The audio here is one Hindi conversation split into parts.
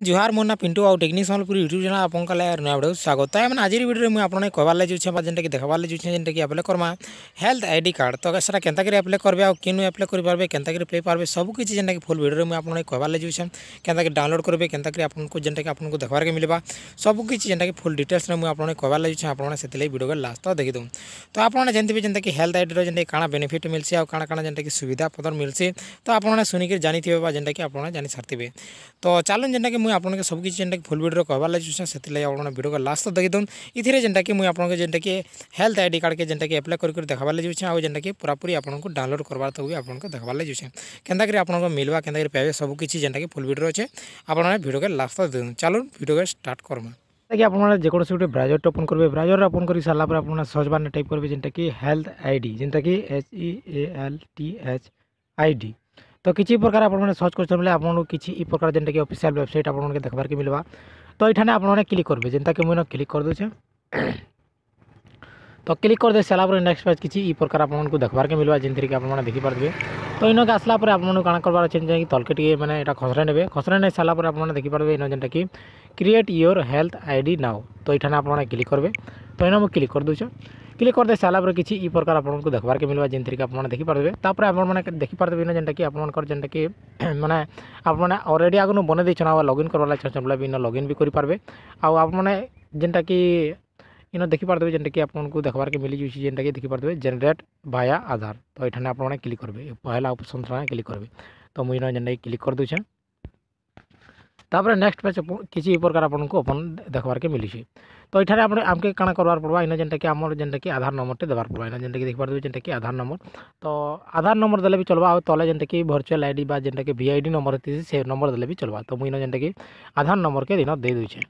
जुहार मोर ना पिंटू आउ टेक्निक सम्बलपुर यूट्यूब चैनल आपन नया वीडियो स्वागत है आज वीडियो में आपने कहबार लगे छे जेनटा कि देखबार लगे छे जेनटा कि अप्लाई करमा हेल्थ आईडी कार्ड तो सेटा केनता करी अप्लाई करबे आ किनु अप्लाई करि पारबे करी पे पारबे सब किछि जेनटा कि फुल वीडियो में आपने कहबार लगे केनता करी डाउनलोड करबे केनता करी आपनको जेनटा कि आपनको देखबार के मिलबा सब किछि जेनटा कि फुल डिटेल्स में आपने कहबार लगे आपने वीडियो के लास्ट तक देखि दउ तो आपने जानते जेनटा कि हेल्थ आईडी रो जेनटा काना बेनिफिट मिलसे आ काना काना মুই আপনাকে সব কিছু যেটা ফুল ভিডিও কহবার লাগে চুছে সেলাই আপনার ভিডিওকে লাস্ট তো দেখি দেন ইথিরে যেটা কি মুই আপনাকে যেটা কি হেলথ আইডি কার্ডকে যেটা কি আপ্লাই করি দেখাবার লাগে চুছেন আর যেটা কি পুরাপুরি আপনার ডাউনলোড করবার তো আপনাকে দেখাবার লাগে চুছেন কেনা করে আপনার মিলবা কেনা করে পাইবে সব কিছু যেটা কি ফুল ভিডিও আছে আপনার ভিডিওকে লাস্ট তো দেখুন চলুন ভিডিওকে স্টার্ট করবা দেখি আপনারা যে যেকোনো গোটে ব্রাউজরটা ওপন করবে ব্রাউজর ওপন করে সারা পরে আপনারা সর্চ বারনে টাইপ করবে যেটা কি হেলথ আইডি যেটা কি H E A L T H ID তো ତ କିଛି ପ୍ରକାର ଆପଣମାନେ ସର୍ଚ୍ଚ କରୁଛନ୍ତି ବେଲେ ଆପଣଙ୍କୁ କିଛି ଇ ପ୍ରକାର ଯେନ୍ଟାକି ଅଫିସିଆଲ୍ ୱେବସାଇଟ୍ ଆପଣମାନଙ୍କୁ ଦେଖ୍ବାର୍କେ ମିଲ୍ବା ତ ଏଇଠାନେ ଆପଣମାନେ କ୍ଲିକ୍ କରିବେ ଯେନ୍ତାକି ক্লিক করে କରିଦେଉଛେ তো ক্লিক করে দিয়ে সারা পরে নেক্সট পেজ কিছু ই প্রকার আপনার মানে দেখবারকে মিলবা যেন আপনার মানে দেখিপারে তো ইন আসলা পরে আপনার মানে কাণ করবার আছে যে তলকে টিকি মানে এটা খসরে নেবে। খসরে নেই সারা পরে আপনার দেখিপারে ইন যেটা কি create your health ID now তো এখানে আপনার ক্লিক করবে। তো ইন মুখ ক্লিক করে দেছ आपने क्लिक करेंगे तो इन कर दूचे क्लिक कर दे सारा किसी ई प्रकार आपको देखबार के मिलवा जिनथी आप देखिपारे तापर आप देखिपारे इन जेनटा कि आप जेनटा कि मैंने आपने अलरेडी आगे बन देना लगइन करवा चाहते बोले इन लगइन भी करेंगे आपने जेनटा कि इन देखिपारे जेनटा कि आपको देखबार के मिली जाऊँगी जेनटा कि देखिपारे जेनेट भाया आधार। तो ये आपने क्लिक करेंगे पहला ऑप्शन क्लिक करेंगे तो मुझे जेनटा क्लिक कर दूचे ତାପରେ ନେକ୍ସଟ ପେଜ୍ କିଛି ଏ ପ୍ରକାର ଆପଣଙ୍କୁ ଓପନ୍ ଦେଖ୍ବାର୍କେ ମିଲିଛି ତ ଏଠାରେ ଆପଣ ଆମକେ କାଣା କରବାର ପଡ଼ବା ଇନ ଯେନ୍ଟାକି ଆମର ଯେନ୍ଟାକି ଆଧାର ନମ୍ବରଟେ ଦେବାର ପଡ଼ବା ଇନ ଯେନ୍ଟାକି ଦେଖିପାରୁଥିବେ ଯେନ୍ଟାକି ଆଧାର ନମ୍ବର ତ ଆଧାର ନମ୍ବର ଦେଲେ ବି ଚଲବା ଆଉ ତଳେ ଯେନ୍ଟାକି ଭର୍ଚୁଆଲ ଆଇଡ଼ି ବା ଯେନ୍ଟାକି ଭି ଆଇ ଡ଼ି ନମ୍ବର ଥିସି ସେ ନମ୍ବର ଦେଲେ ବି ଚଲବା ତ ମୁଁ ଇନ ଯେନ୍ଟାକି ଆଧାର ନମ୍ବରକେ ଇନ ଦେଇଦେଉଛେ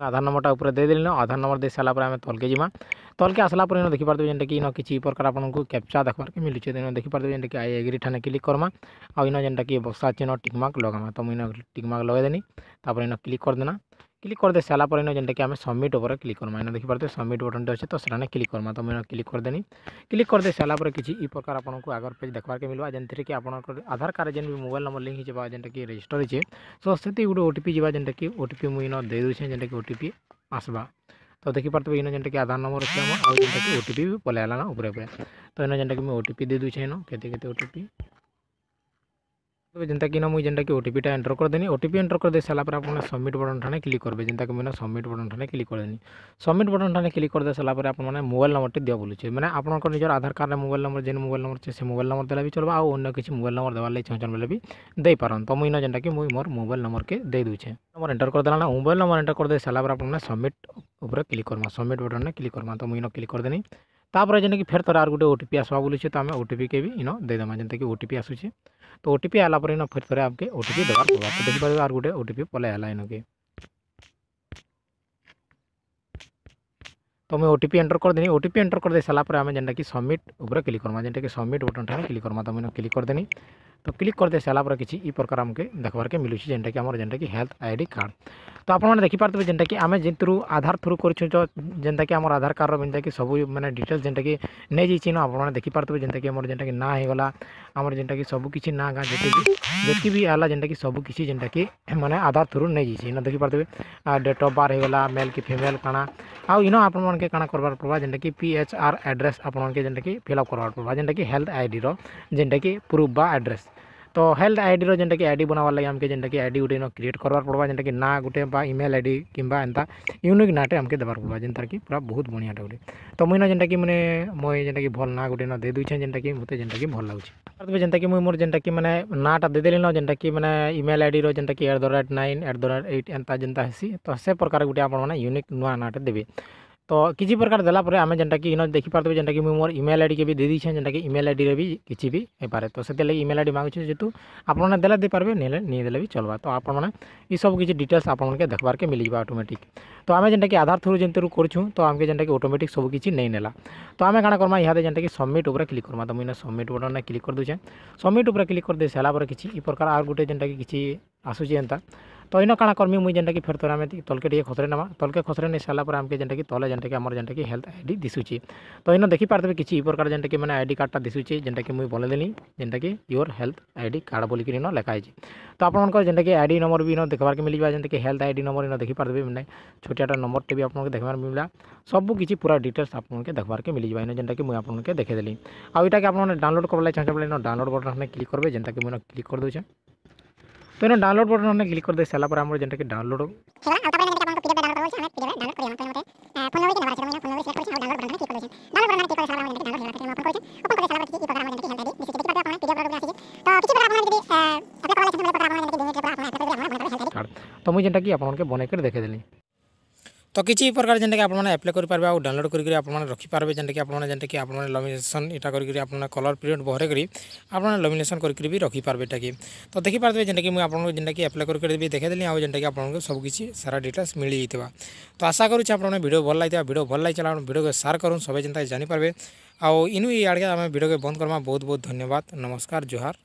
ଆଧାର ନମ୍ବରଟା ଉପରେ ଦେଇଦେଲି ଆଧାର ନମ୍ବର ଦେଇ ସାରିଲା ପରେ ଆମେ ତଲକେ ଯିମା তলকে আসলা পরে ইন দেখিপারে যেটা কি ইন কিছু প্রকার আপনার ক্যাপচা দেখবারকে মিলুছে ইন দেখিপারে যেটা কি আই এগ্রি ঠানে ক্লিক করমা আর ইন যেটা কি বক্সা চিহ্ন টিকমার্ক লগামা তো মুই টিকমার্ক লগাইদেনি তারপরে ইন ক্লিক করদেনা ক্লিক করে সারা পরে যেটা কি আমি সবমিট উপরে ক্লিক করমা এনে দেখিপারে সবমিট বটনটি অছে তো সেটা ক্লিক করমা তো মুই ক্লিক করেদেনি ক্লিক করে সারা পরে কিছু ই প্রকার আপনার আগর পেজ দেখবারকে মিলবা যেতে কি আপনার আধার কার্ড যেন মোবাইল নম্বর লিঙ্ক হয়েছে বা যেটা কি রেজিষ্টর হয়েছে সো সেটি গোটে ওটিপি যা যেটা কি ওটিপি মুই ইন দিয়ে দেছে যেটা কি ওটিপি আসবা जेनटा कि ओटीपी मुझे दे दूचे जेनटा कि ओटीपी आसवा तो देखिपारे इन जेनटा कि आधार नंबर अच्छे आम जेनटा कि ओटीपी भी पलै आलाना उपरे उपरे तो इन जेनटा कि मुझे ओटीपी दे दूचे इन केते केते ओटीपी जेनता कि मुझे जेनटा कि ओटीपी एंटर कर देनी ओटीपी एंटर कर दे सारा आप सबमिट बटन ठाने क्लिक करेंगे जेनता कि मैंने सबमिट बटन ठाने क्लिक कर देनी सबमिट बटन ठाने क्लिक कर दे सारा आप मोबाइल नंबर दिया बोलूचे मैंने आप निजर आधार कार्ड मोबाइल नंबर जेन मोबाइल नंबर से मोबाइल नंबर देला भी चलवा और अन्य किसी मोबाइल नंबर देवार चाहन बोले भी दे पारन तो मुझे जेनटा कि मुझे मोर मोबाइल नंबर के दे दूचे नंबर एंटर कर देना मोबाइल नंबर एंटर कर दे सारा आप सबमिट ऊपर क्लिक करमा सबमिट बटन क्लिक करमा तो मुझे क्लिक कर देनी तापर जेन कि फेर थोड़ा गोटे ओटीपी आसवा बोलूचे तो आम ओटीपी के भी इन देदेमा जेनता कि ओटीपी आसूचे तो ओ टी पी आला पर फिर थोड़े आपके ओटीपी देवार पड़ा तो देखिए आर गोटे ओटीपी पलै आला इनके तो मुझे ओटी एंटर कर देनी। ओटीपी एंटर कर दे सारापर आम जेनटा कि सबमिट उपर क्लिक करमा जेनटा कि सबमिट बटन ठाने क्लिक करमा तो मैंने क्लिक कर देनी। तो क्लिक कर दे सारापर किसी प्रकार आमके देखबार के मिलूँ जेनटा कि आम जेनटा कि हेल्थ आईडी कार्ड तो आप देखिपारे जेनटा कि आम जिन थ्रु आधार थ्रु कर जेनटा कि आधार कार्ड जेनटा कि सब मैंने डिटेल्स जेनटा कि नहीं जाइए देखिपारे जेनटा कि जेनटा कि ना होगला आम जेनटा कि सब किसी ना गाँ भी जितकी भी आला जेनटा कि सब किसी जेनटा कि मैंने आधार थ्रु नहीं देखिपारे डेट ऑफ़ बार होगला मेल कि फीमेल काना आउ इन आप काଣା करवार पड़वा जेनटा कि पी एच आर एड्रेस आपके जेनटा कि फिलअप करवार पड़वा जेनटा कि हेल्थ आईडी रो जेनटा कि प्रूफ बा एड्रेस तो आईडी रो जेनटा कि आईडी बनावार लगे आमके जेनटा कि आईडी गोटे क्रिएट करवार पड़वा जेनटा कि ना गोटे इमेल आईडी किंबा एंता यूनिक नाटे आमके देवार पड़वा जेनता कि पूरा बहुत बढ़िया गोटे तो मुझे जेनटा कि मैंने मुझे जेनटा कि भल ना गोटे दे दूचे जेनटा कि मते जेनटा कि भल लगुचे जेनता कि मुझे मोर जेनटा कि मैंने नाटा दे देली न जेनटा कि मैंने इमेल आईडी रो जेनटा कि at the rate nine at the rate at एंता जेनता हेसी तो तो किसी प्रकार देला आम जेनटा कि इन देखिपारे जेनटा कि मोर इमेल आईडी के भी दे दीछे जेनटा कि इमेल आईडी रे भी किसी भी हो पारे। तो से लगे इमेल आईडी मांगे जेहतु आपने देले दे पारे नहीं भी चलवा। तो आप सब किसी डिटेल्स आपके देखबार के मिल जाए ऑटोमेटिक तो आम जेनटा कि आधार थ्रु जेन थ्रु करूँ तो आमके जेनटा कि ऑटोमेटिक सब किसी नहीं नेला। तो आम काଣା करमा यहाँ जेनटा कि सबमिट ऊपर क्लिक करमा। तो मुझे सबमिट बटन क्लिक कर दूचे सबमिट ऊपर क्लिक कर दे सारा किसी प्रकार आर गोटे जेनटा कि किसी आसूची एंता तो इन काण कर्मी मुझे जेनटा कि फेर तोर आम तलके खसरे ना तलके खसरे नहीं सारा आमके जेनटा कि तले जेनटा कि आम जेनटा कि हेल्थ आई दिशुची तो इन देखी पार्थे किसी प्रकार जेनटा कि मैंने आई कार्डटा दिशुची जेनटा कि मुझे बोलेदेली जेनटा कि योर हेल्थ आईडी कार्ड बोलिकी इन लेखाई तो आपंकर जेनटा कि आईडी नंबर भी इन देखा मिल जाए जेनटा कि हेल्थ आईडी नंबर इन देखी पार्थे मैंने छोटा नंबर भी आपको देखा मिला सब किसी पूरा डिटेल्स आपके देखा मिल जाए इन जेनटा कि मुझे आपके देखेदेली आउ ये आपने डाउनलोड करवाला चाहिए डाउनलोड बटन क्लिक करेंगे जेनटा कि मुझे क्लिक कर दूसरे ଇନ ଡାଉନଲୋଡ଼ ବଟନ୍ କ୍ଲିକ୍ କରିଦେଇ ସାରିଲା ପରେ ଆମର ଯେନ୍ଟାକି ଡାଉନଲୋଡ଼ तो किसी प्रकार जेनटा आप आप्लाय करेंगे आ डाउनलोड करके आपने रखिपारे जेनटा कि आप लमिनेसन इटा करके आपने कलर प्रिंट बहरे कर आपने लमिनेसन करके भी रखिपारे इटा कि। तो देखिपारे जेनटा कि मुझे जेनटा कि आप्लाय करके भी देखेदेली आ जेनटा कि आपको सब किसी सारा डिटेल्स मिल जाता तो आशा करुच्छे आपने भिडियो भल लगे भिडियो भल लगे आप के को कर, सब जेनता जानीपारे आउ इन ये आड़े आम भिडियो बंद करमा बहुत बहुत धन्यवाद, नमस्कार, जोहार।